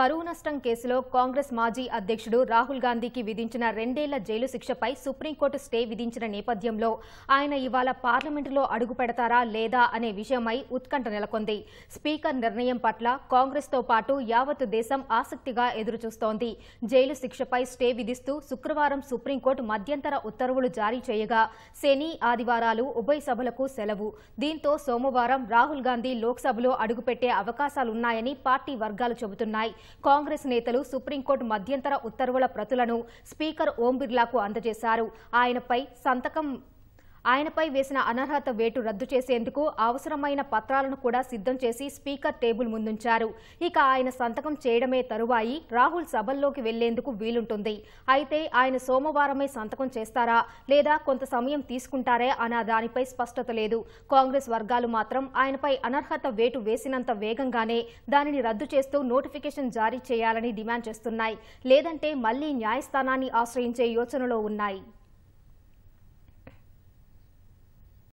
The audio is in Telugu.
పరువు నష్టం కేసులో కాంగ్రెస్ మాజీ అధ్యక్షుడు రాహుల్ గాంధీకి విధించిన రెండేళ్ళ జైలు శిక్షపై సుప్రీంకోర్టు స్టే విధించిన నేపథ్యంలో ఆయన ఇవాళ పార్లమెంటులో అడుగు పెడతారా లేదా అనే విషయమై ఉత్కంఠ నెలకొంది. స్పీకర్ నిర్ణయం పట్ల కాంగ్రెస్తో పాటు యావత్ దేశం ఆసక్తిగా ఎదురుచూస్తోంది. జైలు శిక్షపై స్టే విధిస్తూ శుక్రవారం సుప్రీంకోర్టు మధ్యంతర ఉత్తర్వులు జారీ చేయగా శని ఆదివారాలు ఉభయ సభలకు సెలవు. దీంతో సోమవారం రాహుల్ గాంధీ లోక్సభలో అడుగుపెట్టే అవకాశాలున్నాయని పార్టీ వర్గాలు చెబుతున్నాయి. కాంగ్రెస్ నేతలు సుప్రీంకోర్టు మధ్యంతర ఉత్తర్వుల ప్రతులను స్పీకర్ ఓం బిర్లాకు అందజేశారు. ఆయనపై సంతకం ఆయనపై వేసిన అనర్హత వేటు రద్దు చేసేందుకు అవసరమైన పత్రాలను కూడా సిద్ధం చేసి స్పీకర్ టేబుల్ ముందుంచారు. ఇక ఆయన సంతకం చేయడమే తరువాయి రాహుల్ సభల్లోకి వెళ్ళేందుకు వీలుంటుంది. అయితే ఆయన సోమవారమే సంతకం చేస్తారా? లేదా కొంత సమయం తీసుకుంటారే అన్న దానిపై స్పష్టత లేదు. కాంగ్రెస్ వర్గాలు మాత్రం ఆయనపై అనర్హత వేటు వేసినంత వేగంగానే దానిని రద్దు చేస్తూ నోటిఫికేషన్ జారీ చేయాలని డిమాండ్ చేస్తున్నాయి. లేదంటే మళ్ళీ న్యాయస్థానాన్ని ఆశ్రయించే యోచనలో ఉన్నాయి.